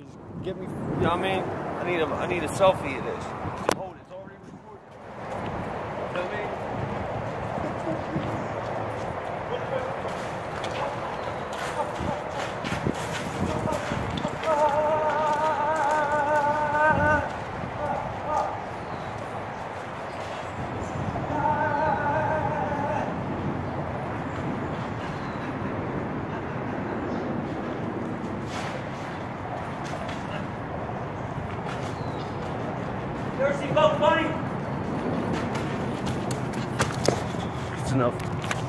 Just get me, you know what I mean? I need a, I need a selfie of this. Hold it, it's already recorded. You know what I mean? Seen Bugs Bunny? It's enough.